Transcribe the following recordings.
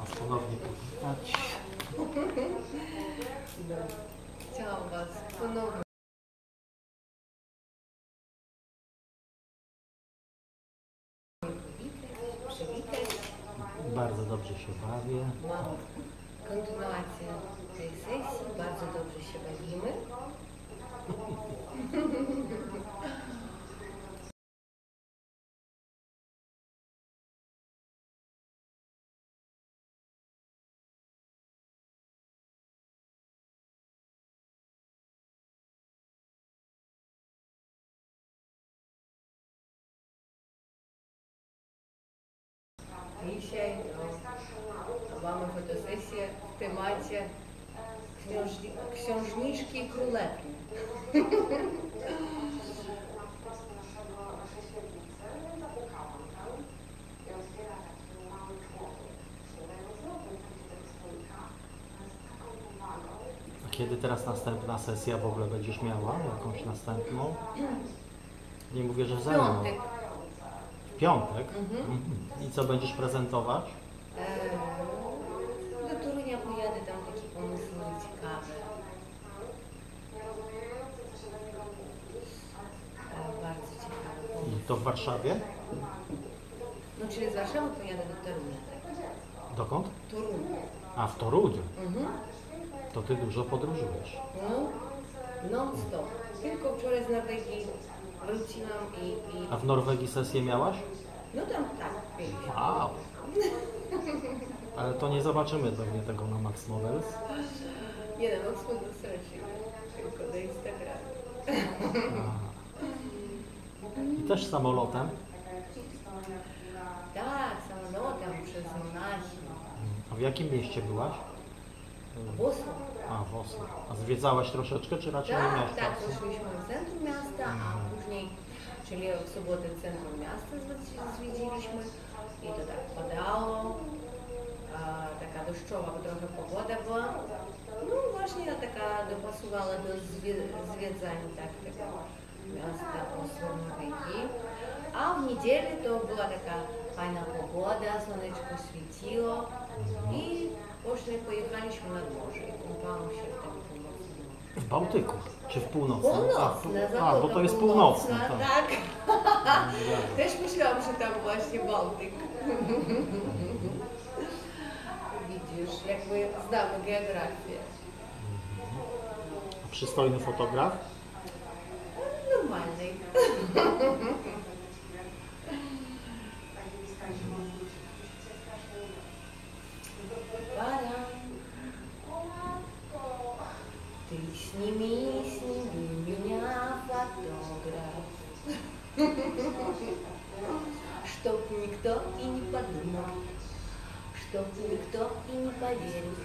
Was ponownie powitać. Chciałam Was ponownie. Bardzo dobrze się bawię. Mam kontynuację tej sesji. Bardzo dobrze się bawimy. Dzisiaj no, mamy fotosesję w temacie książni książniczki królewni. A kiedy teraz następna sesja w ogóle będziesz miała? Jakąś następną? Nie mówię, że mną. Piątek. Piątek? Mhm. I co będziesz prezentować? Eee, do Torunia pojadę, tam takie pomysły ciekawe. Eee, bardzo ciekawe I to w Warszawie? No czyli z Warszawy pojadę do Torunia. Tak? Dokąd? Toruń. A w Toruniu. Mhm. To ty dużo podróżujesz. No, non stop. Tylko wczoraj z Norwegii wróciłam i, i A w Norwegii sesję miałaś? no tam tak. Wow! Ale to nie zobaczymy pewnie tego na Max Models. Nie no, Oxford stracił. Tylko do Instagramu. Aha. I też samolotem? Tak, samolotem przez Monachium. A w jakim mieście byłaś? W Oslo. A, w Oslo. A zwiedzałaś troszeczkę, czy raczej nie Tak, miałaś tak, czasu? poszliśmy w centrum miasta, a później, czyli w sobotę w centrum miasta zwiedzi- zwiedziliśmy i to tak padało, a, taka deszczowa bo trochę pogoda była. No właśnie taka dopasowała do zwie- zwiedzań tak, tego miasta Oslo w Norwegii. A w niedzielę to była taka fajna pogoda, słoneczko świeciło i poszli, pojechaliśmy nad morze Bałtyku, czy w północnym? Północne, A, bo to jest północne. Tak. tak. Też myślałam, że tam właśnie Bałtyk. Widzisz, jakby znamy geografię. A Przystojny fotograf? Normalnej. Чтоб никто и не подумал, чтоб никто и не поверил,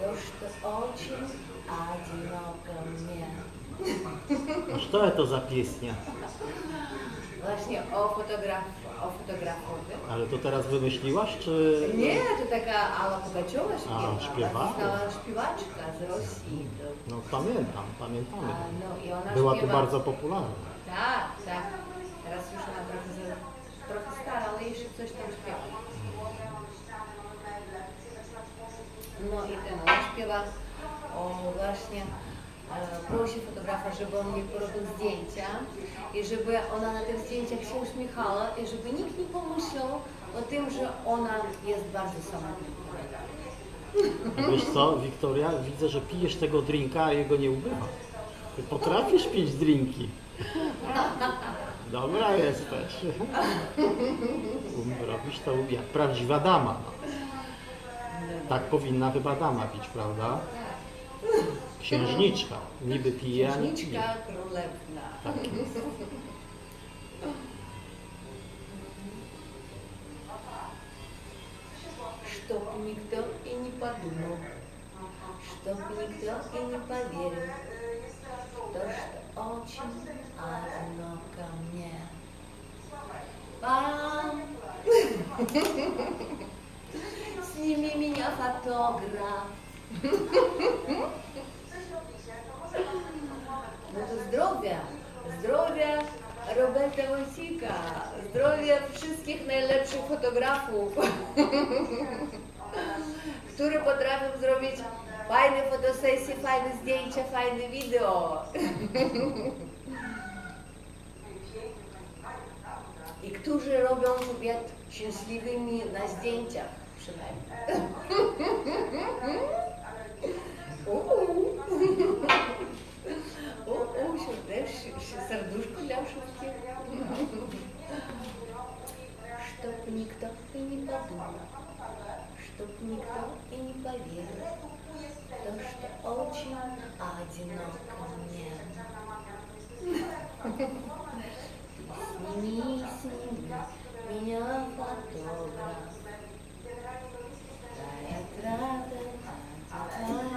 то, что очень одиноко мне. A što je to za pieśnia? Właśnie o, fotograf, o fotografowie. Ale to teraz wymyśliłaś, czy... Nie, to taka Ala Pugaciowa śpiewa. A, śpiewała? Znała śpiewaczka z Rosji. To, No pamiętam, pamiętamy. a, no i ona Była tu śpiewa... bardzo popularna. Tak, tak. Teraz już ona trochę, trochę stara, ale jeszcze coś tam śpiewa. No i ten, ona śpiewa o właśnie e, prosi fotografa, żeby on jej porobił zdjęcia i żeby ona na tych zdjęciach się uśmiechała i żeby nikt nie pomyślał o tym, że ona jest bardzo samotna. Wiesz co, Wiktoria, widzę, że pijesz tego drinka, a jego nie ubywa. Ty potrafisz pić drinki. Dobra jesteś. Um, Robisz to jak prawdziwa dama. No. Tak powinna chyba dama pić, prawda? Księżniczka. Niby pije, a nie pije. Księżniczka królewna. Tak jest. Чтоб никто и не подумал, чтоб никто и не поверил, то, oczy, a mnie. Pan z nimi minia fotograf. No to zdrowia, zdrowia Roberta Łysika, zdrowia wszystkich najlepszych fotografów, którzy potrafią zrobić fajne fotosesje, fajne zdjęcia, fajne wideo. I którzy robią kobiet szczęśliwymi na zdjęciach przynajmniej. Uuu. Ууу, сердечко, сердушку для шутки. Чтоб никто и не подумал, Тут никто и не поверит, потому что очень одиноко мне. Сними, сними меня фотограф. Твоя трата, а, а,